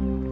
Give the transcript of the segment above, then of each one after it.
Thank you.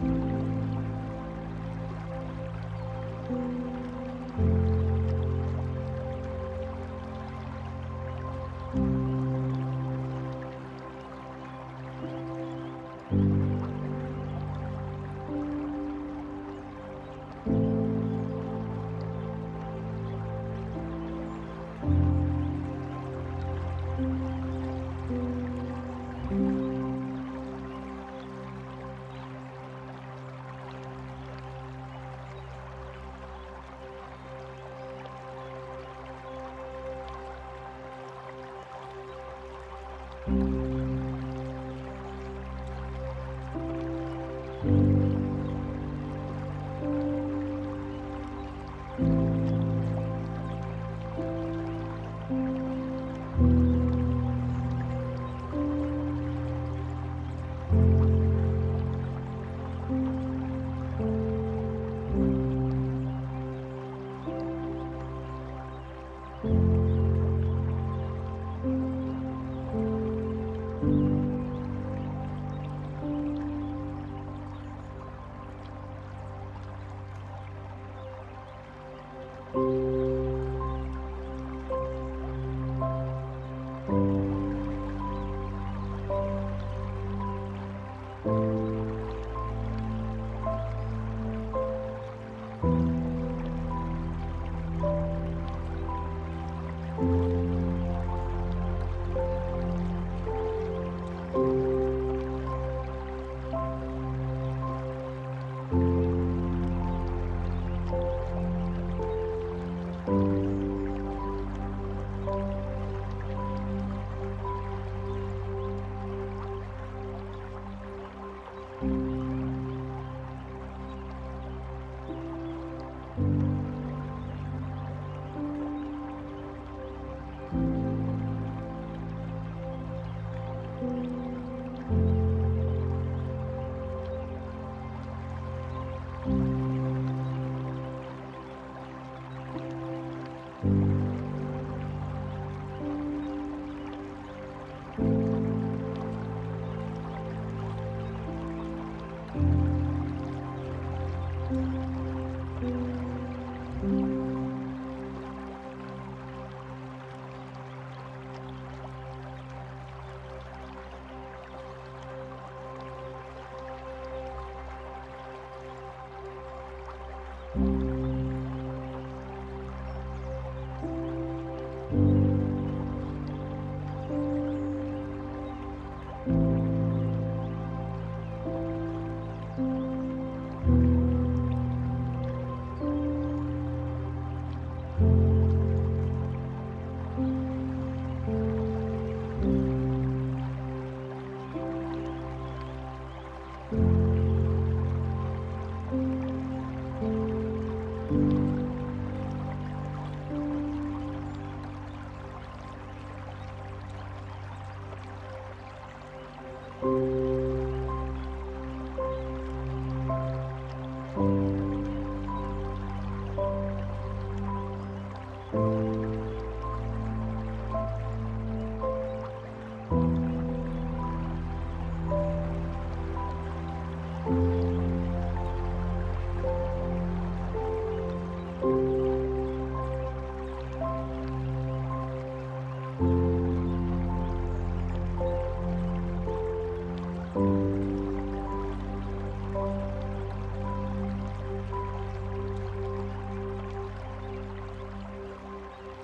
thank you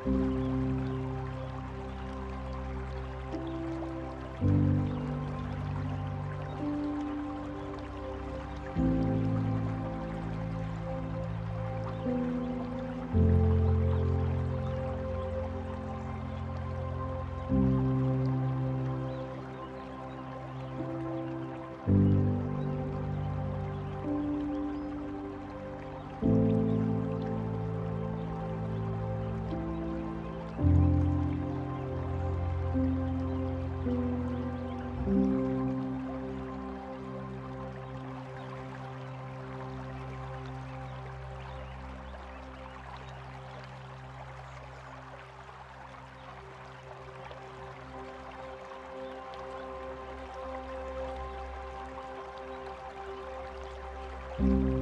Thank you. thank you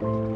嗯。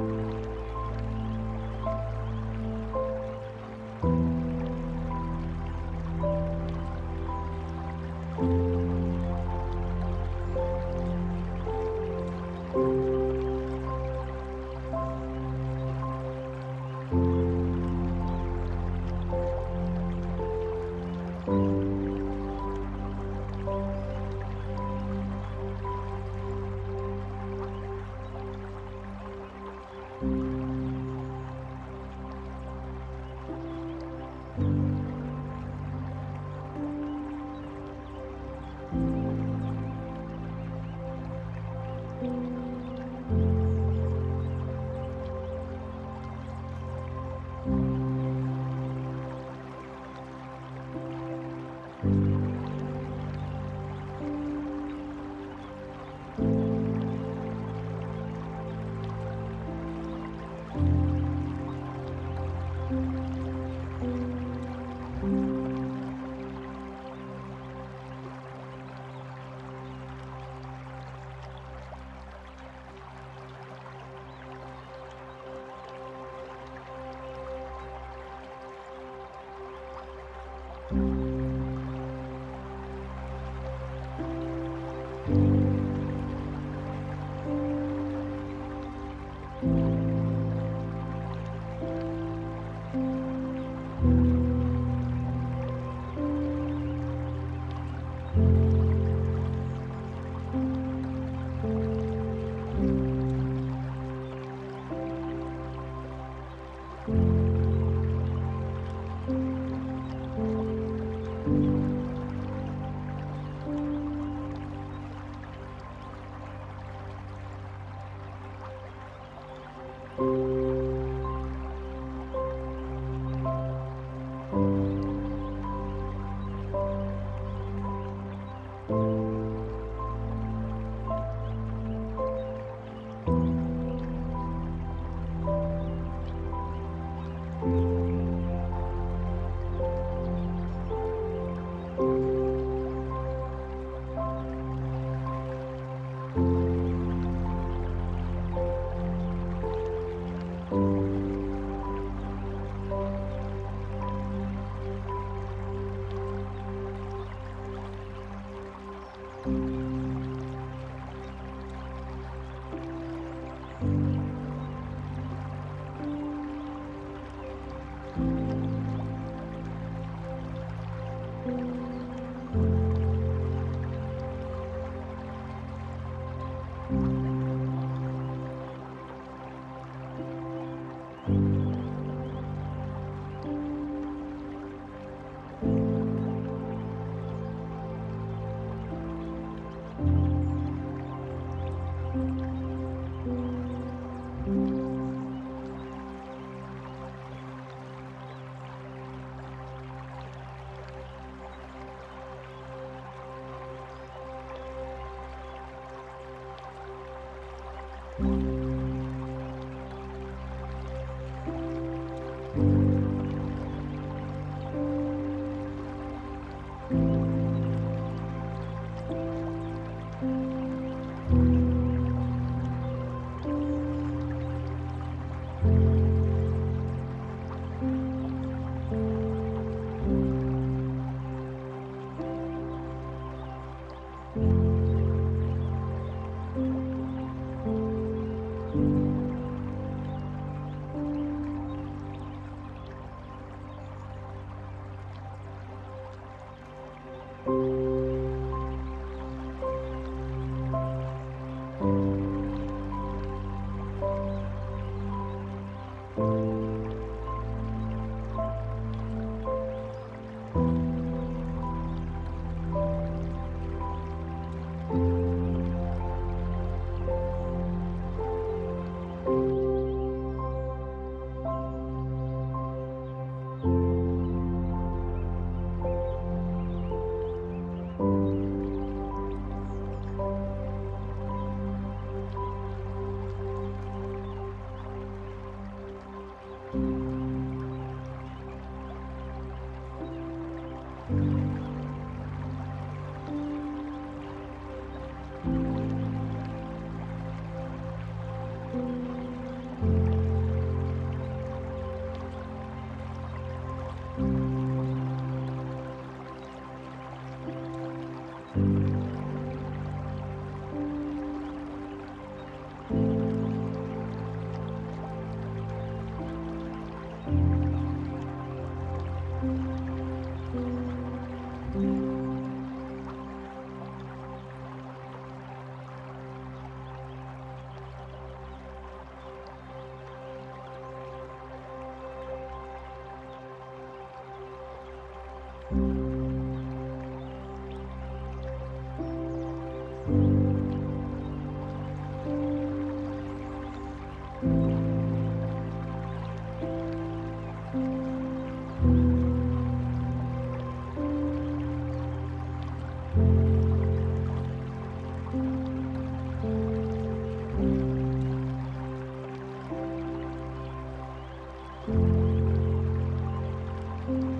Thank you.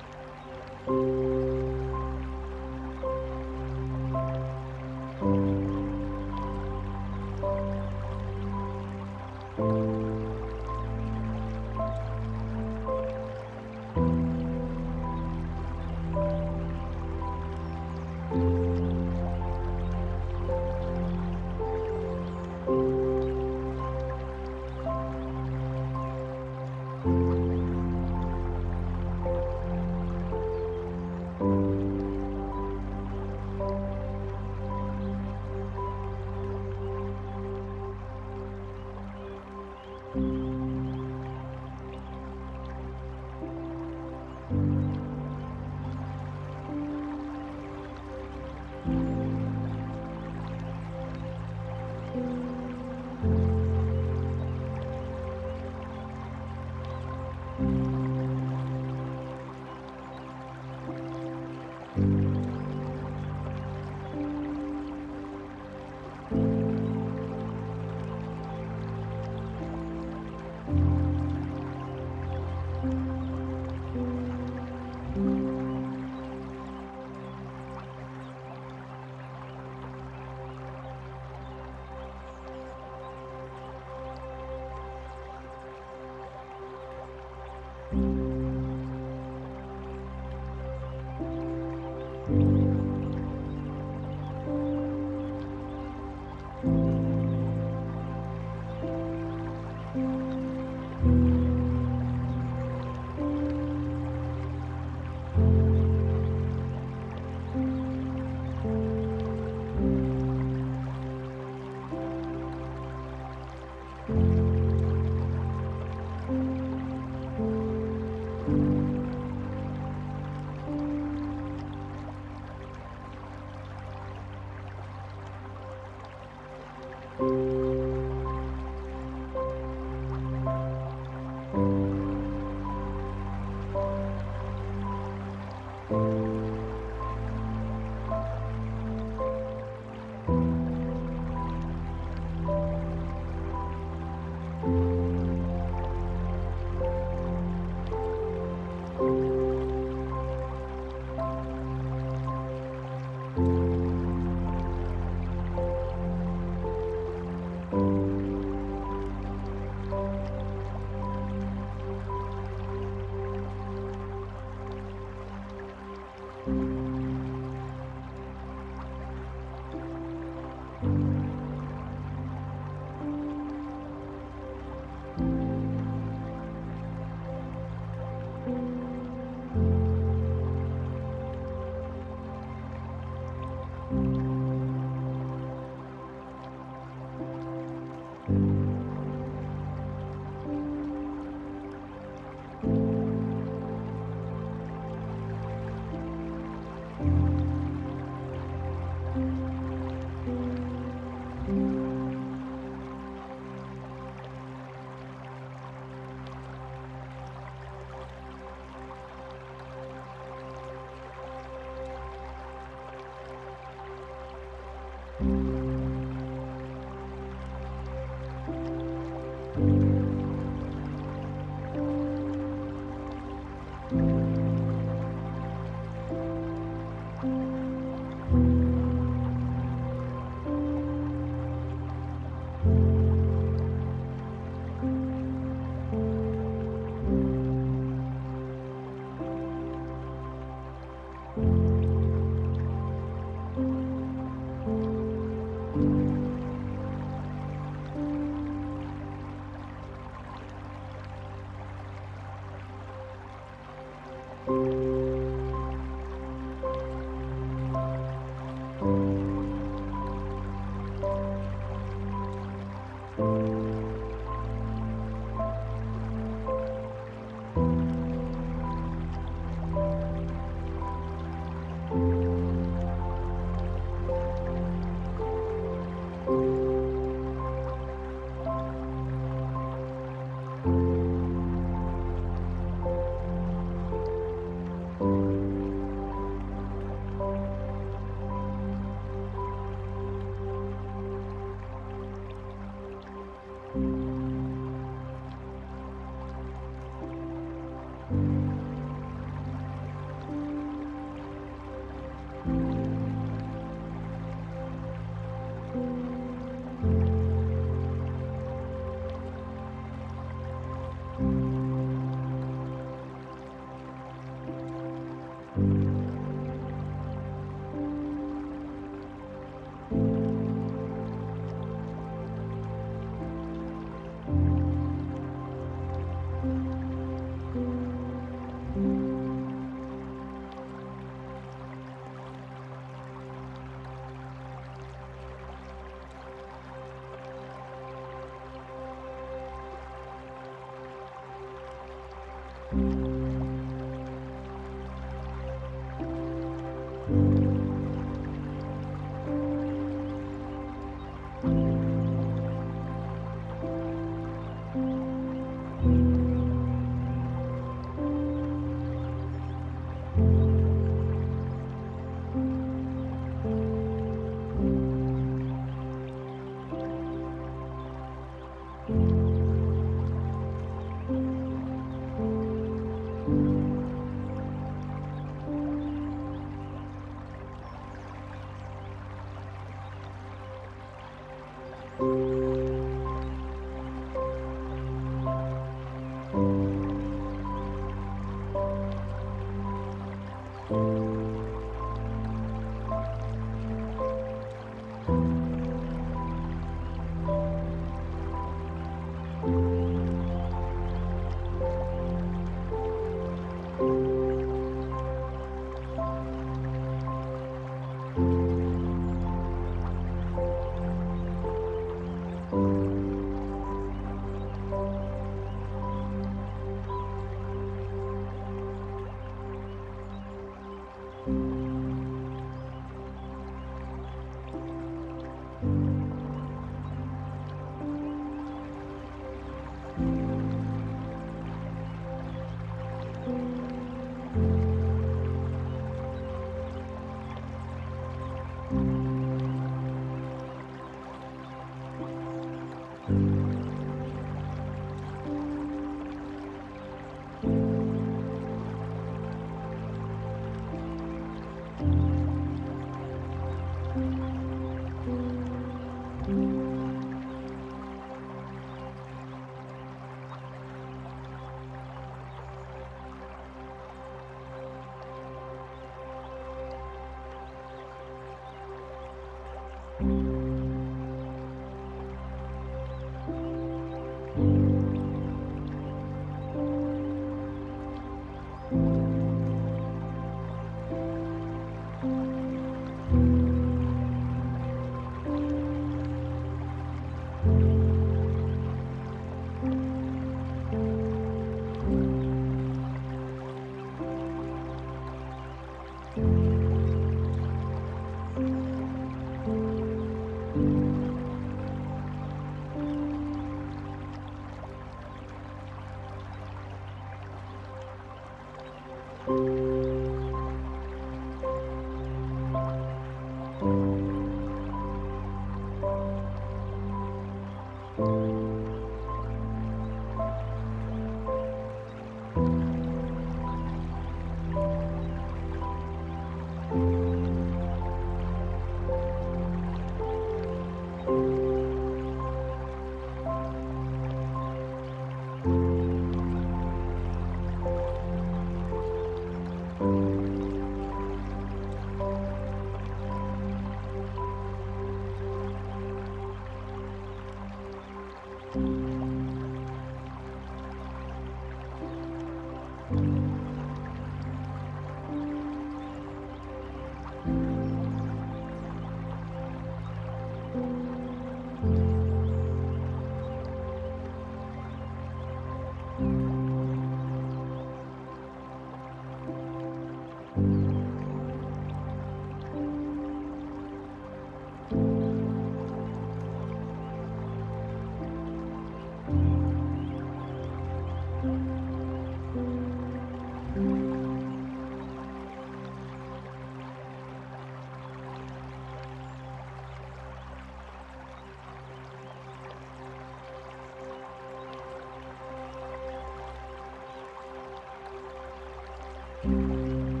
Thank you.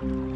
Thank you.